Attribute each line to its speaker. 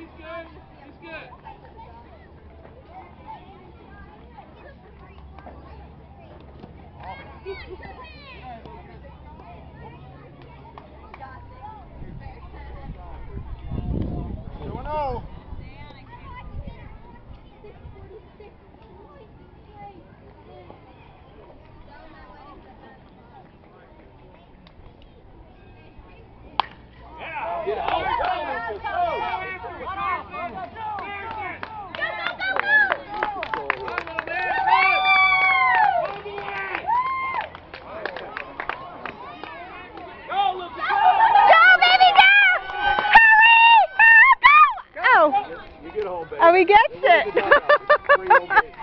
Speaker 1: He's good. He's good. He's good.
Speaker 2: And we gets it.